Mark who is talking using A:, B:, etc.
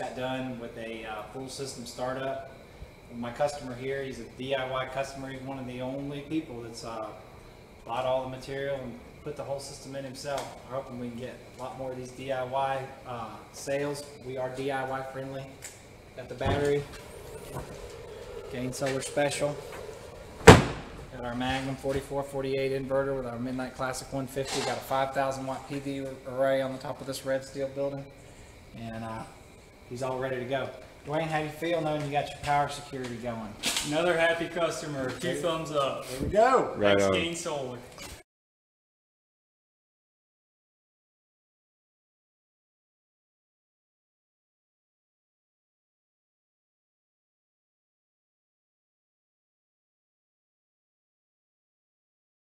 A: got done with a uh, full system startup. My customer here, he's a DIY customer. He's one of the only people that's uh, bought all the material and put the whole system in himself. We're hoping we can get a lot more of these DIY uh, sales. We are DIY friendly. Got the battery, Gain Solar Special. Got our Magnum 4448 inverter with our MidNite Classic 150. Got a 5,000 watt PV array on the top of this red steel building. And uh, he's all ready to go. Dwayne, how do you feel knowing you got your power security going?
B: Another happy customer. Two thumbs up.
A: There we go.
C: Right
B: Thanks,
C: on.
B: Gain Solar.